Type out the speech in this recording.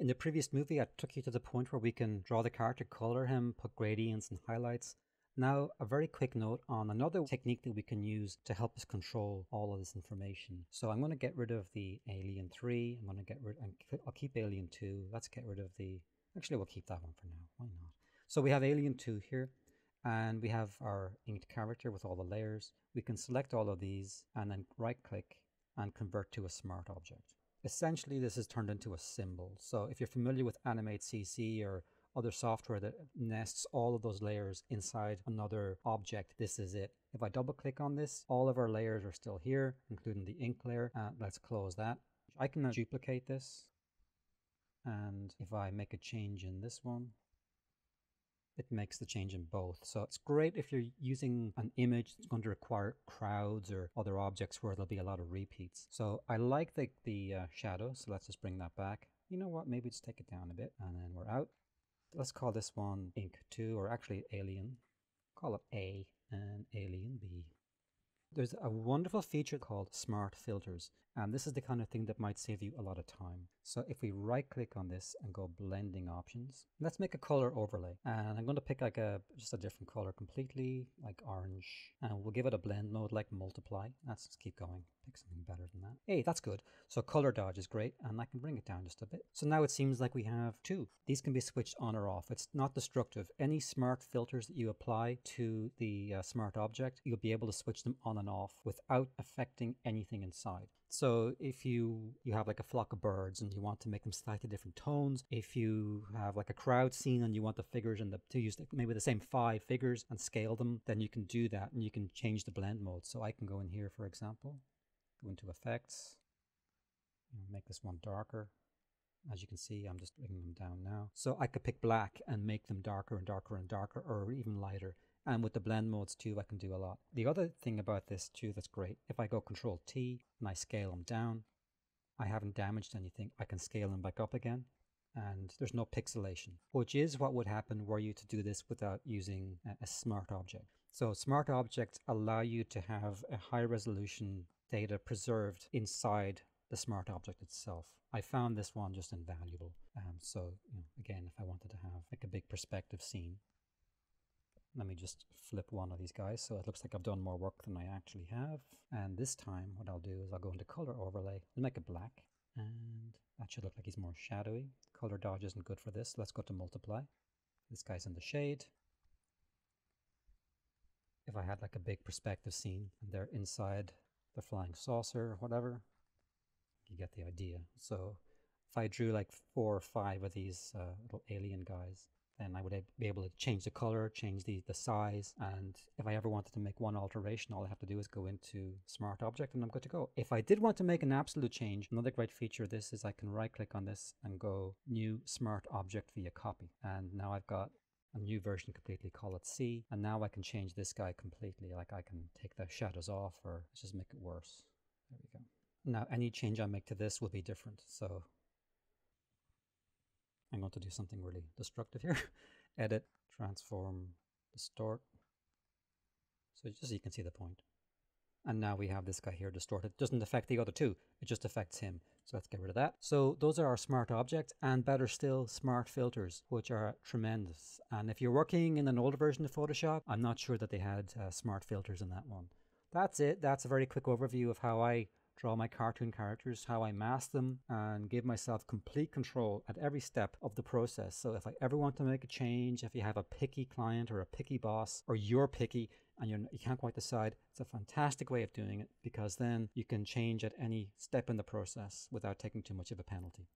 In the previous movie, I took you to the point where we can draw the character, color him, put gradients and highlights. Now, a very quick note on another technique that we can use to help us control all of this information. So I'm going to get rid of the Alien 3. I'm going to get rid, I'll keep Alien 2. Let's get rid of the, actually we'll keep that one for now. Why not? So we have Alien 2 here and we have our inked character with all the layers. We can select all of these and then right click and convert to a smart object. Essentially, this is turned into a symbol. So if you're familiar with Animate CC or other software that nests all of those layers inside another object, this is it. If I double click on this, all of our layers are still here, including the ink layer. Uh, let's close that. I can now duplicate this. And if I make a change in this one, it makes the change in both. So it's great if you're using an image that's going to require crowds or other objects where there'll be a lot of repeats. So I like the, the uh, shadow, so let's just bring that back. You know what, maybe just take it down a bit and then we're out. Let's call this one ink 2 or actually alien. Call it A and alien B. There's a wonderful feature called smart filters, and this is the kind of thing that might save you a lot of time. So if we right click on this and go blending options, let's make a color overlay. And I'm going to pick like a just a different color completely, like orange, and we'll give it a blend mode like multiply. Let's just keep going pick something better than that. Hey, that's good. So color dodge is great, and I can bring it down just a bit. So now it seems like we have two. These can be switched on or off. It's not destructive. Any smart filters that you apply to the uh, smart object, you'll be able to switch them on and off without affecting anything inside. So if you you have like a flock of birds and you want to make them slightly different tones, if you have like a crowd scene and you want the figures and the to use maybe the same five figures and scale them, then you can do that and you can change the blend mode. So I can go in here, for example, go into effects, make this one darker. As you can see, I'm just bringing them down now. So I could pick black and make them darker and darker and darker or even lighter. And with the blend modes too, I can do a lot. The other thing about this too that's great, if I go Control T and I scale them down, I haven't damaged anything. I can scale them back up again and there's no pixelation, which is what would happen were you to do this without using a, smart object. So smart objects allow you to have a high resolution data preserved inside the smart object itself. I found this one just invaluable. Um, so you know, again, if I wanted to have like a big perspective scene, let me just flip one of these guys so it looks like I've done more work than I actually have. And this time what I'll do is I'll go into color overlay and make it black. And that should look like he's more shadowy. Color dodge isn't good for this. Let's go to multiply. This guy's in the shade. If I had like a big perspective scene and they're inside the flying saucer or whatever. You get the idea. So if I drew like four or five of these uh, little alien guys, then I would be able to change the color, change the, the size. And if I ever wanted to make one alteration, all I have to do is go into Smart Object and I'm good to go. If I did want to make an absolute change, another great feature of this is I can right click on this and go New Smart Object via Copy. And now I've got a new version completely, call it C. And now I can change this guy completely. Like I can take the shadows off or just make it worse. There we go. Now any change I make to this will be different. So I'm going to do something really destructive here. Edit, transform, distort. So just so you can see the point. And now we have this guy here distorted. Doesn't affect the other two, it just affects him. So let's get rid of that. So those are our smart objects and better still, smart filters, which are tremendous. And if you're working in an older version of Photoshop, I'm not sure that they had uh, smart filters in that one. That's it. That's a very quick overview of how I draw my cartoon characters, how I mask them, and give myself complete control at every step of the process. So if I ever want to make a change, if you have a picky client or a picky boss, or you're picky and you're, you can't quite decide, it's a fantastic way of doing it because then you can change at any step in the process without taking too much of a penalty.